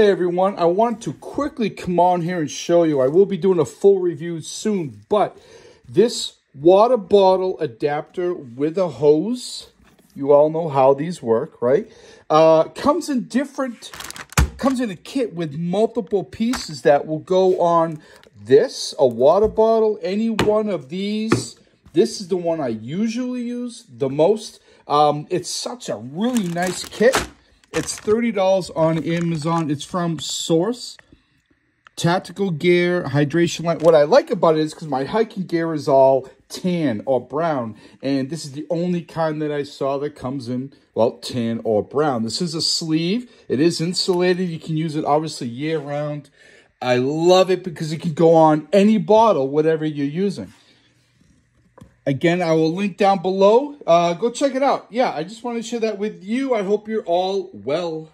Hey everyone, I want to quickly come on here and show you. I will be doing a full review soon, but this water bottle adapter with a hose, you all know how these work, right? Uh, comes in different, comes in a kit with multiple pieces that will go on this, a water bottle, any one of these. This is the one I usually use the most. Um, it's such a really nice kit. It's $30 on Amazon. It's from Source. Tactical gear, hydration light. What I like about it is because my hiking gear is all tan or brown. And this is the only kind that I saw that comes in, well, tan or brown. This is a sleeve. It is insulated. You can use it obviously year round. I love it because it can go on any bottle, whatever you're using. Again, I will link down below. Uh, go check it out. Yeah, I just want to share that with you. I hope you're all well.